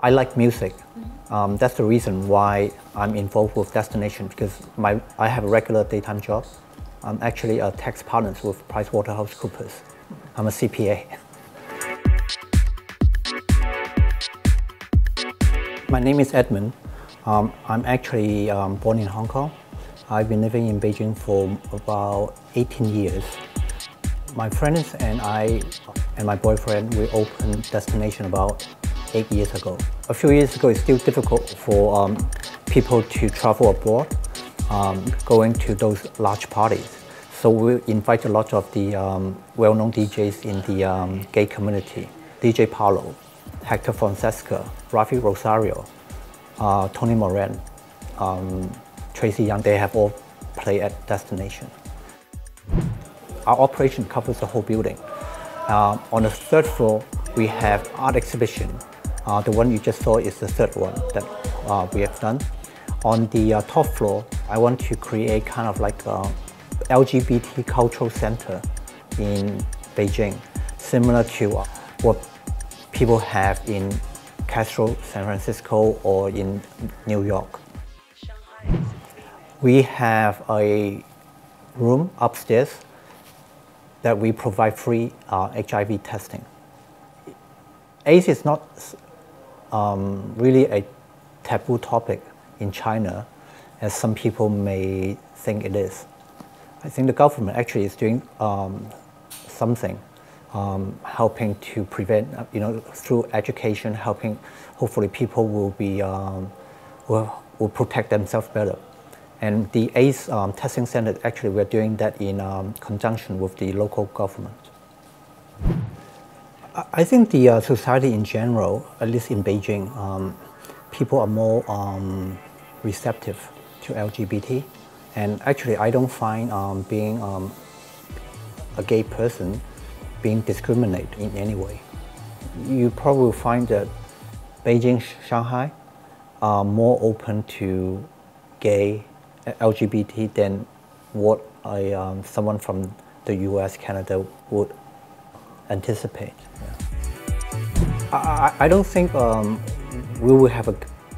I like music. Um, that's the reason why I'm involved with Destination because my, I have a regular daytime job. I'm actually a tax partner with PricewaterhouseCoopers. I'm a CPA. My name is Edmund. Um, I'm actually um, born in Hong Kong. I've been living in Beijing for about 18 years. My friends and I and my boyfriend, we opened Destination about eight years ago. A few years ago, it's still difficult for um, people to travel abroad, um, going to those large parties. So we invite a lot of the um, well-known DJs in the um, gay community. DJ Paolo, Hector Fonseca, Ralphi Rosario, uh, Tony Moran, um, Tracy Young, they have all played at Destination. Our operation covers the whole building. Uh, on the third floor, we have art exhibition. Uh, the one you just saw is the third one that uh, we have done. On the uh, top floor, I want to create kind of like a LGBT cultural center in Beijing, similar to uh, what people have in Castro, San Francisco, or in New York. We have a room upstairs that we provide free uh, HIV testing. AIDS is not um, really a taboo topic in China, as some people may think it is. I think the government actually is doing um, something, um, helping to prevent, you know, through education, helping, hopefully people will be, um, will, will protect themselves better. And the AIDS um, testing center, actually, we're doing that in um, conjunction with the local government. I think the uh, society in general, at least in Beijing, um, people are more um, receptive to LGBT. And actually, I don't find um, being um, a gay person being discriminated in any way. You probably find that Beijing, Shanghai are more open to gay LGBT than what I, um, someone from the US, Canada would anticipate. I, I, don't think um, we will have a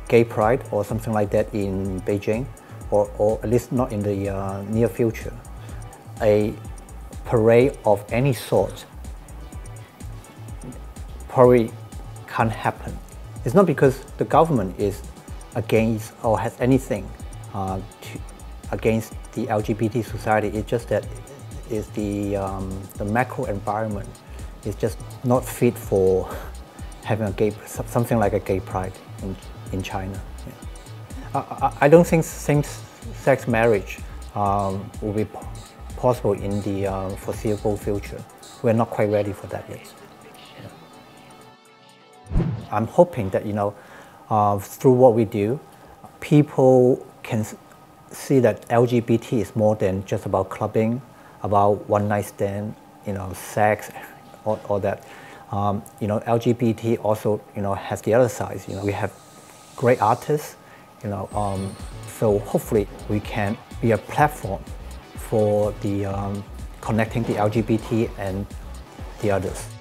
gay pride or something like that in Beijing, or, or at least not in the uh, near future. A parade of any sort probably can't happen. It's not because the government is against or has anything uh, to, against the LGBT society. It's just that is the, um, the macro environment is just not fit for having a gay, something like a gay pride in, in China. Yeah. I, I, don't think same-sex marriage um, will be possible in the uh, foreseeable future. We're not quite ready for that yet. Yeah. I'm hoping that, you know, uh, through what we do, people can see that LGBT is more than just about clubbing, about one night stand, you know, sex, all, all that. Um, you know, LGBT also, you know, has the other side. You know, we have great artists, you know, um, so hopefully we can be a platform for the um, connecting the LGBT and the others.